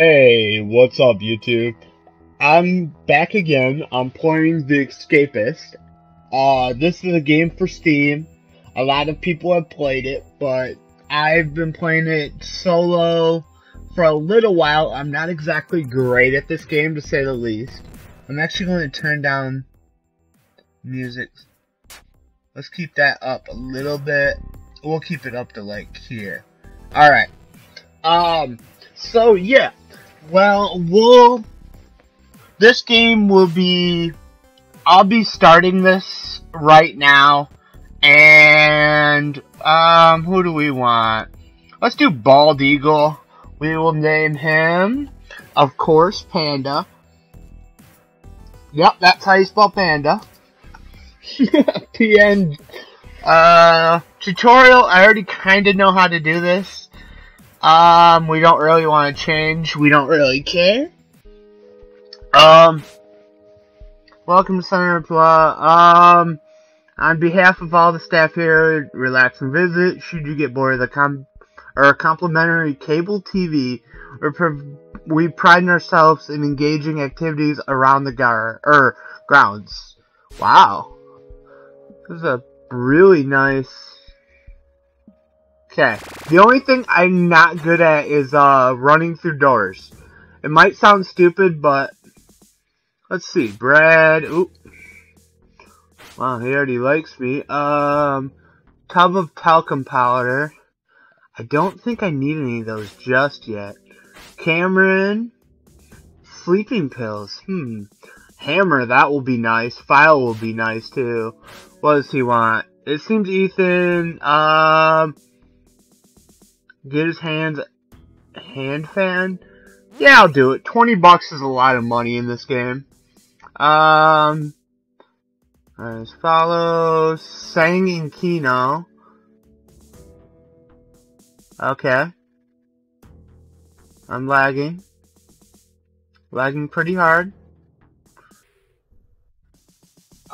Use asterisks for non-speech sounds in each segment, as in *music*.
Hey, what's up, YouTube? I'm back again. I'm playing The Escapist. Uh, this is a game for Steam. A lot of people have played it, but I've been playing it solo for a little while. I'm not exactly great at this game, to say the least. I'm actually going to turn down music. Let's keep that up a little bit. We'll keep it up to like here. Alright. Um, so yeah. Well, we'll, this game will be, I'll be starting this right now. And, um, who do we want? Let's do Bald Eagle. We will name him, of course, Panda. Yep, that's how you spell Panda. *laughs* PN, uh, tutorial, I already kinda know how to do this. Um, we don't really want to change. We don't really care. Um, welcome to Center Blah. Um, on behalf of all the staff here, relax and visit. Should you get bored of the com or complimentary cable TV, we pride ourselves in engaging activities around the gar or grounds. Wow, this is a really nice Okay. The only thing I'm not good at is uh running through doors. It might sound stupid, but let's see. Brad. Oop. Wow, he already likes me. Um, tub of talcum powder. I don't think I need any of those just yet. Cameron. Sleeping pills. Hmm. Hammer, that will be nice. File will be nice too. What does he want? It seems Ethan, um, get his hands hand fan. Yeah, I'll do it. 20 bucks is a lot of money in this game. Um, as follows, Sang and Kino. Okay. I'm lagging. Lagging pretty hard.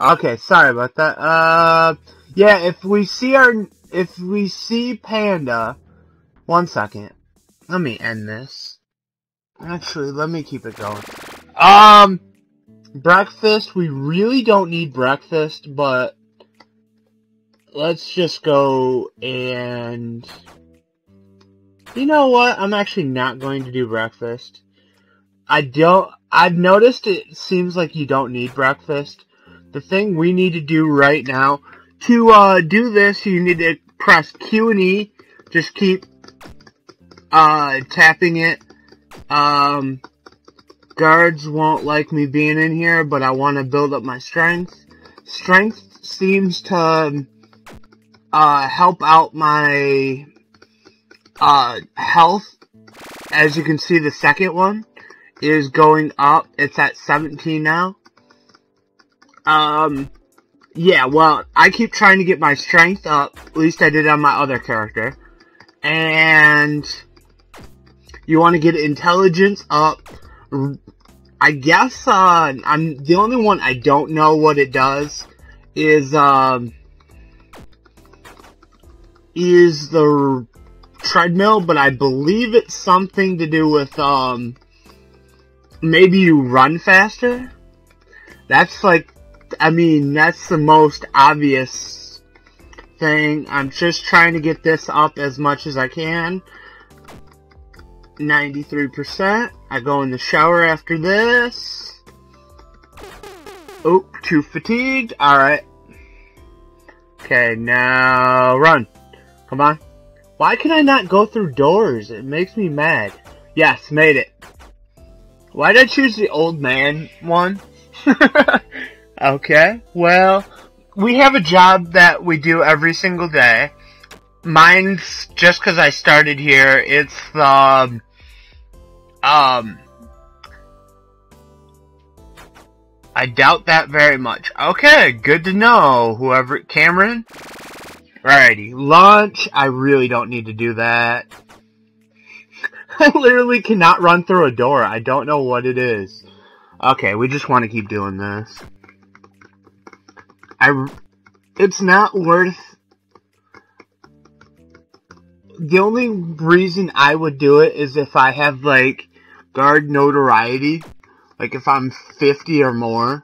Okay, sorry about that. Uh, yeah, if we see our, if we see Panda, one second. Let me end this. Actually, let me keep it going. Um, breakfast. We really don't need breakfast, but let's just go and... You know what? I'm actually not going to do breakfast. I don't... I've noticed it seems like you don't need breakfast. The thing we need to do right now, to uh, do this, you need to press Q and E. Just keep uh, tapping it. Um, guards won't like me being in here, but I want to build up my strength. Strength seems to, uh, help out my, uh, health. As you can see, the second one is going up. It's at 17 now. Um, yeah, well, I keep trying to get my strength up. At least I did on my other character. And you want to get intelligence up. I guess, uh, I'm, the only one I don't know what it does is, um, is the treadmill, but I believe it's something to do with, um, maybe you run faster. That's like, I mean, that's the most obvious thing. I'm just trying to get this up as much as I can. 93%. I go in the shower after this. Oh, too fatigued. Alright. Okay, now run. Come on. Why can I not go through doors? It makes me mad. Yes, made it. Why did I choose the old man one? *laughs* okay, well, we have a job that we do every single day. Mine's just because I started here. It's the um, um, I doubt that very much. Okay, good to know. Whoever Cameron. Alrighty, lunch. I really don't need to do that. *laughs* I literally cannot run through a door. I don't know what it is. Okay, we just want to keep doing this. I. It's not worth the only reason I would do it is if I have like guard notoriety. Like if I'm 50 or more.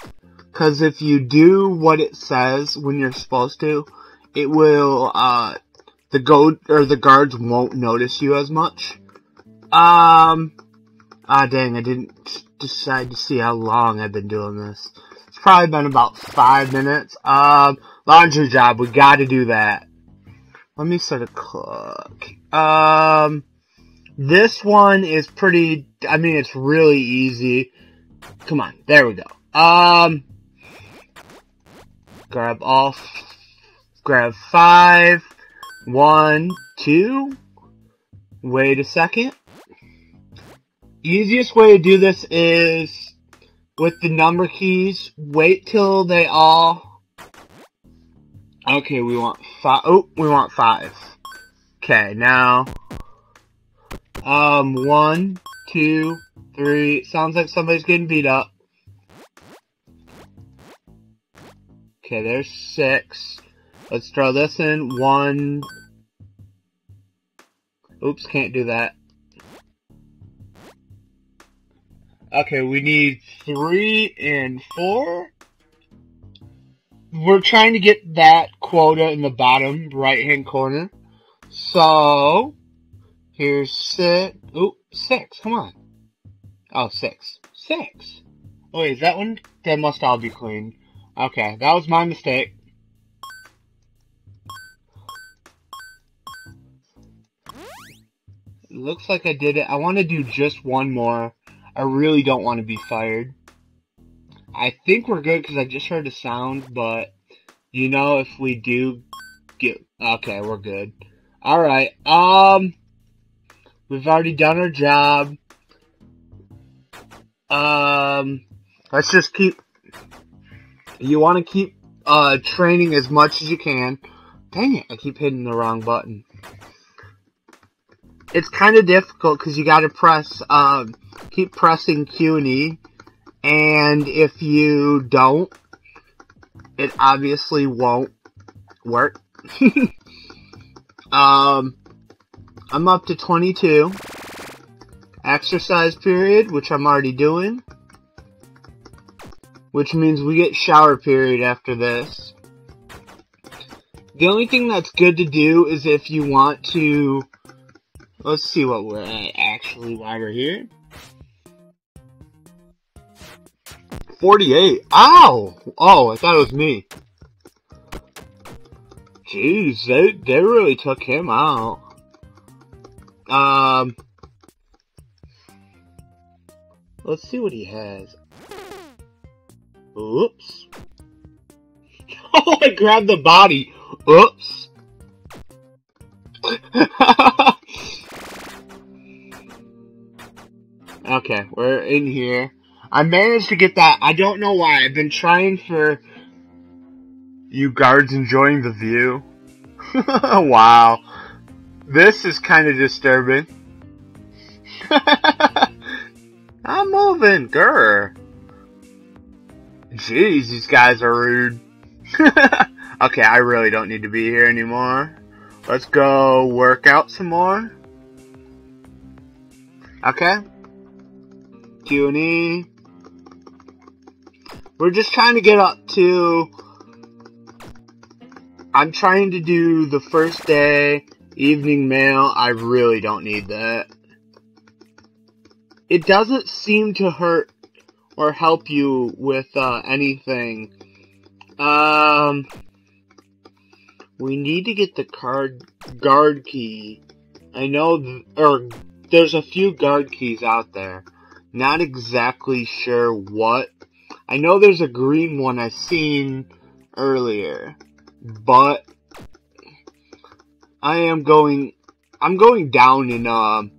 Cause if you do what it says when you're supposed to, it will, uh, the go or the guards won't notice you as much. Um, ah dang, I didn't decide to see how long I've been doing this. It's probably been about five minutes. Um, laundry job, we gotta do that. Let me set a clock. Um, this one is pretty, I mean, it's really easy. Come on, there we go. Um, grab all, grab five, one, two, wait a second. Easiest way to do this is with the number keys, wait till they all, okay, we want five, oh, we want five. Okay, now, um, one, two, three. Sounds like somebody's getting beat up. Okay, there's six. Let's throw this in. One. Oops, can't do that. Okay, we need three and four. We're trying to get that quota in the bottom right hand corner. So, Here's six. Oop, six. Come on. Oh, six. Six. Oh, wait, is that one? That must all be clean. Okay, that was my mistake. Looks like I did it. I want to do just one more. I really don't want to be fired. I think we're good because I just heard a sound, but you know if we do get... Okay, we're good. Alright, um... We've already done our job. Um, let's just keep, you want to keep, uh, training as much as you can. Dang it, I keep hitting the wrong button. It's kind of difficult because you gotta press, um, keep pressing Q and E. And if you don't, it obviously won't work. *laughs* um, I'm up to 22. Exercise period, which I'm already doing. Which means we get shower period after this. The only thing that's good to do is if you want to... Let's see what we're at actually while we're here. 48. Ow! Oh, I thought it was me. Jeez, they, they really took him out. Um, let's see what he has. Oops. *laughs* Oh, I grabbed the body. Oops. *laughs* okay, we're in here. I managed to get that. I don't know why. I've been trying for you guards enjoying the view. *laughs* wow. This is kind of disturbing. *laughs* I'm moving, grr. Jeez, these guys are rude. *laughs* okay, I really don't need to be here anymore. Let's go work out some more. Okay. Q and E. We're just trying to get up to. I'm trying to do the first day Evening mail, I really don't need that. It doesn't seem to hurt or help you with uh, anything. Um, we need to get the card guard key. I know, th or there's a few guard keys out there. Not exactly sure what. I know there's a green one I seen earlier, but I am going, I'm going down in, um,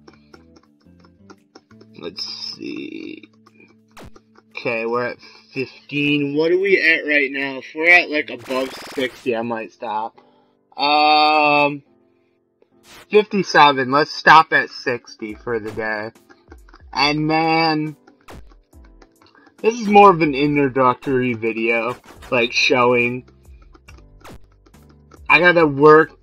let's see. Okay, we're at 15. What are we at right now? If we're at like above 60, I might stop. Um, 57. Let's stop at 60 for the day. And then, this is more of an introductory video, like showing. I gotta work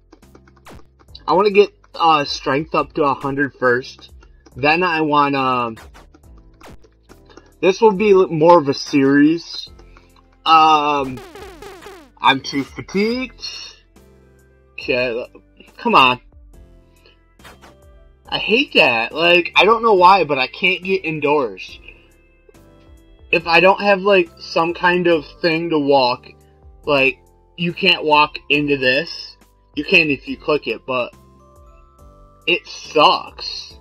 I want to get uh, strength up to 100 first. Then I want to This will be more of a series. Um, I'm too fatigued. Okay, come on. I hate that. Like, I don't know why, but I can't get indoors. If I don't have, like, some kind of thing to walk, like, you can't walk into this. You can if you click it, but it sucks.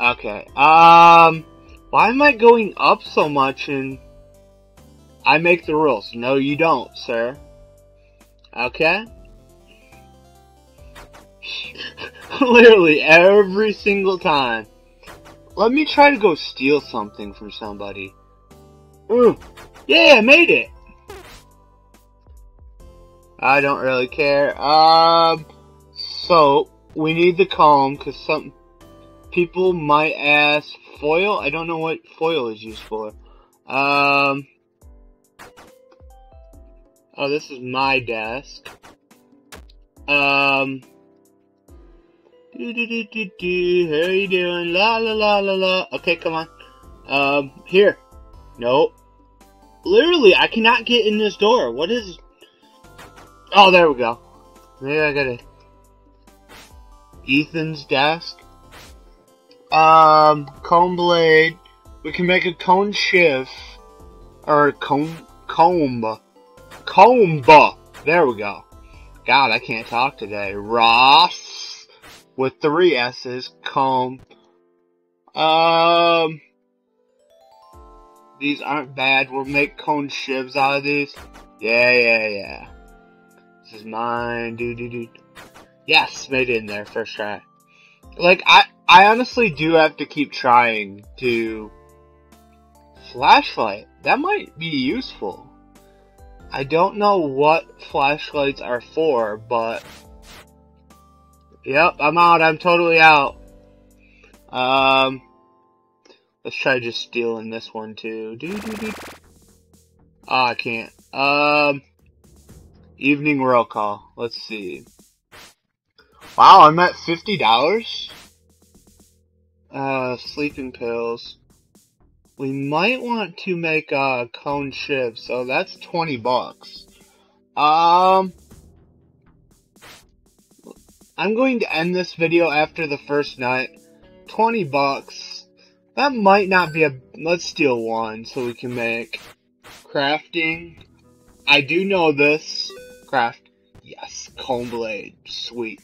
Okay, um, why am I going up so much and I make the rules? No, you don't, sir. Okay? *laughs* Literally every single time. Let me try to go steal something from somebody. Ooh. Yeah, I made it. I don't really care. Um, so, we need the comb, because some people might ask, foil? I don't know what foil is used for. Um, oh, this is my desk. Um, do, do. How you doing? La la la la la. Okay, come on. Um, here. Nope. Literally, I cannot get in this door. What is... Oh, there we go. Maybe I got it. Ethan's desk. Um, cone blade. We can make a cone shift. Or cone... Comb. Comb. There we go. God, I can't talk today. Ross with three S's, comb. Um, these aren't bad. We'll make cone shivs out of these. Yeah, yeah, yeah. This is mine. Do, do, do. Yes, made it in there first try. Like, I, I honestly do have to keep trying to flashlight. That might be useful. I don't know what flashlights are for, but Yep, I'm out. I'm totally out. Um, let's try just stealing this one too. Doo -doo -doo. Oh, I can't. Um, evening roll call. Let's see. Wow, I'm at fifty dollars. Uh, sleeping pills. We might want to make a cone shiv, so that's twenty bucks. Um. I'm going to end this video after the first night. 20 bucks. That might not be a... Let's steal one so we can make crafting. I do know this. Craft. Yes. Comb blade. Sweet.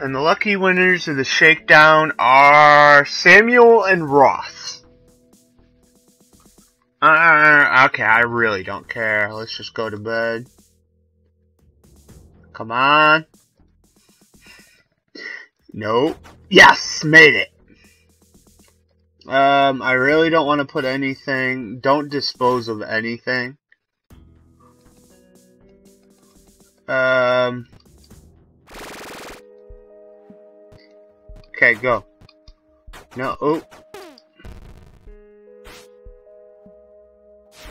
And the lucky winners of the shakedown are Samuel and Ross. Uh, okay, I really don't care. Let's just go to bed. Come on. Nope. Yes, made it. Um, I really don't want to put anything. Don't dispose of anything. Um. Okay, go. No. Oh.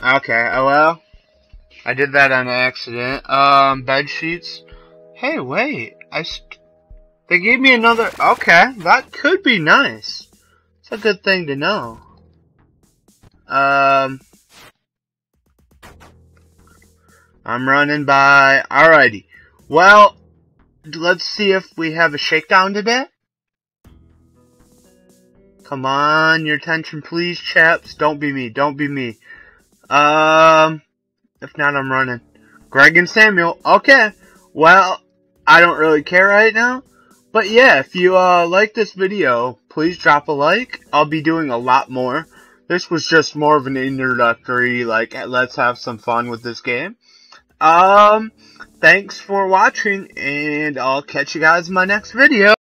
Okay. Oh well. I did that on accident. Um, bed sheets. Hey, wait. I they gave me another. Okay, that could be nice. It's a good thing to know. Um, I'm running by. Alrighty. Well, let's see if we have a shakedown today. Come on, your attention please, chaps. Don't be me. Don't be me. Um, if not, I'm running. Greg and Samuel. Okay. Well, I don't really care right now. But yeah, if you uh, like this video, please drop a like. I'll be doing a lot more. This was just more of an introductory, like, let's have some fun with this game. Um, thanks for watching, and I'll catch you guys in my next video.